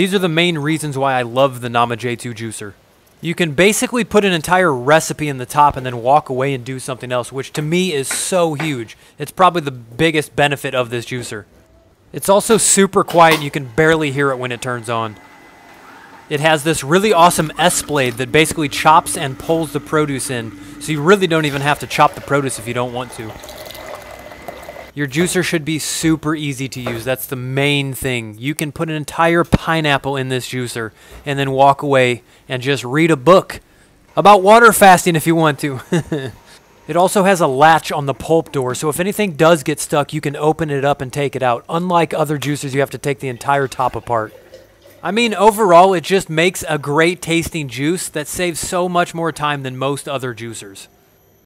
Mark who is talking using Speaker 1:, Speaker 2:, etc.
Speaker 1: These are the main reasons why I love the Nama J2 juicer. You can basically put an entire recipe in the top and then walk away and do something else, which to me is so huge. It's probably the biggest benefit of this juicer. It's also super quiet and you can barely hear it when it turns on. It has this really awesome S blade that basically chops and pulls the produce in, so you really don't even have to chop the produce if you don't want to. Your juicer should be super easy to use. That's the main thing. You can put an entire pineapple in this juicer and then walk away and just read a book about water fasting if you want to. it also has a latch on the pulp door, so if anything does get stuck, you can open it up and take it out. Unlike other juicers, you have to take the entire top apart. I mean, overall, it just makes a great tasting juice that saves so much more time than most other juicers.